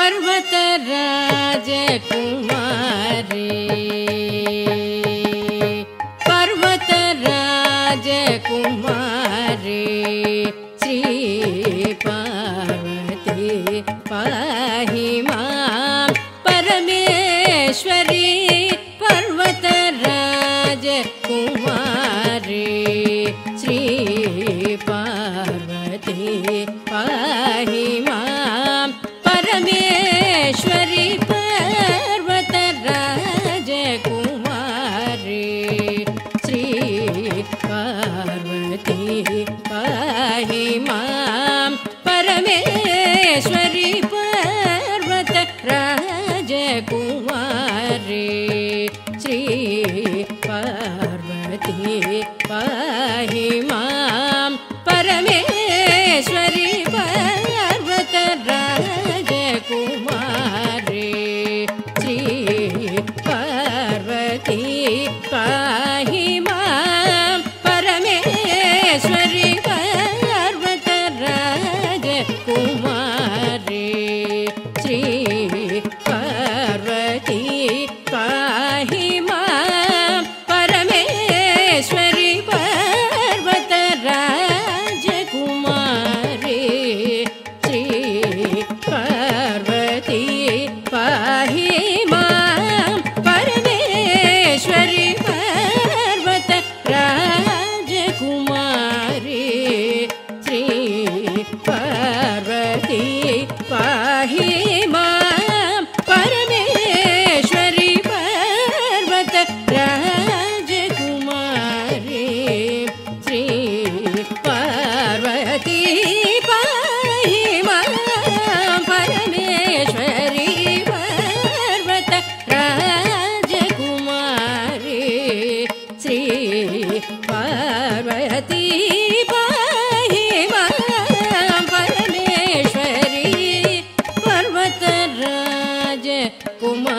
पर्वतराज कुमाे पर्वतराज कुमाे हि परमेश्वरी पर्वतराज कुमा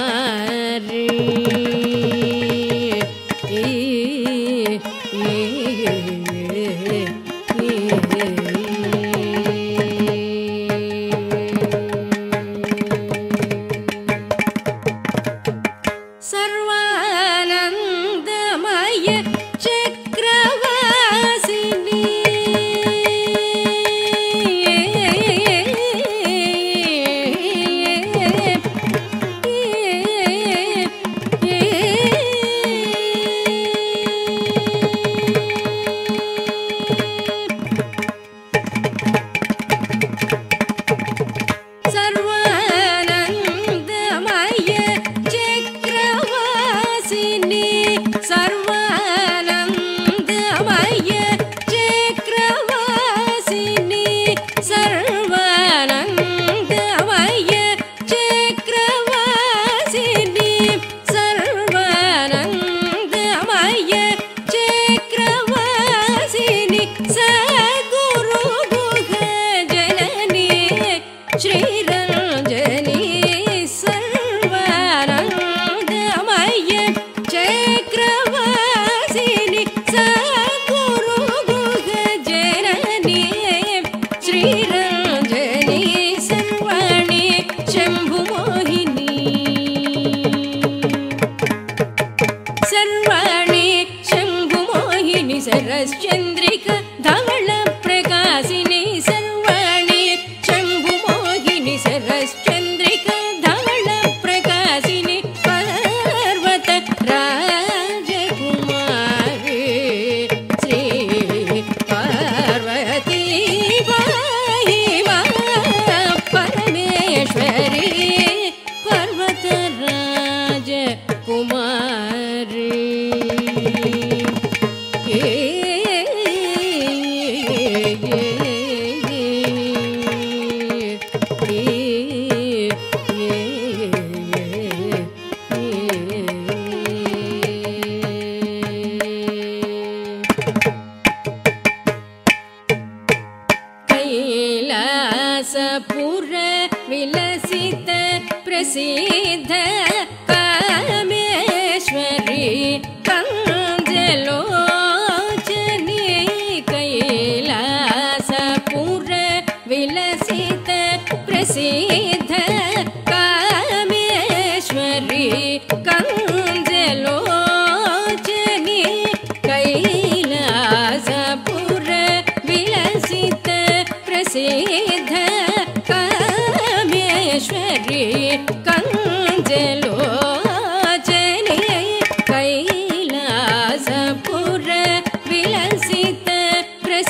निर् चन्द्रिका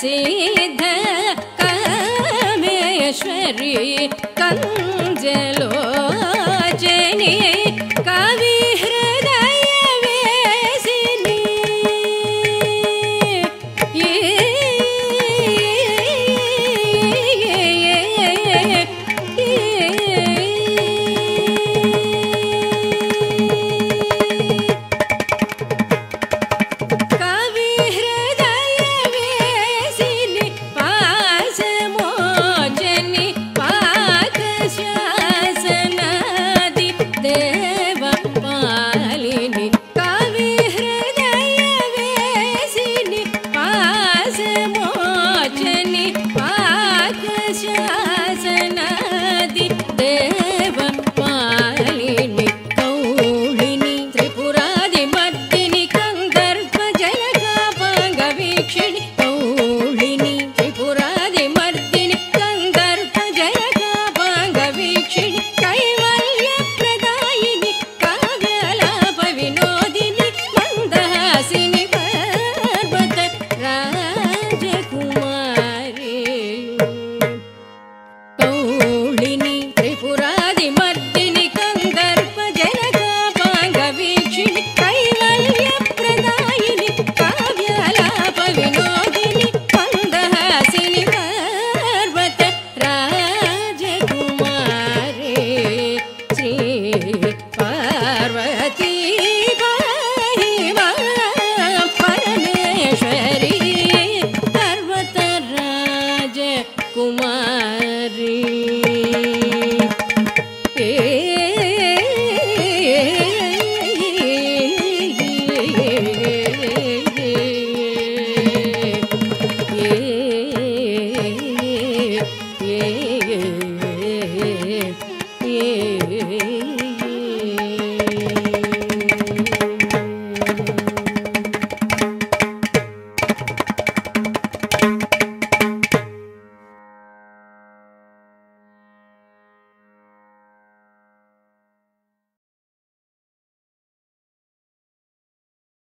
प्रसिद्ध कामेश्वरी कञ्जल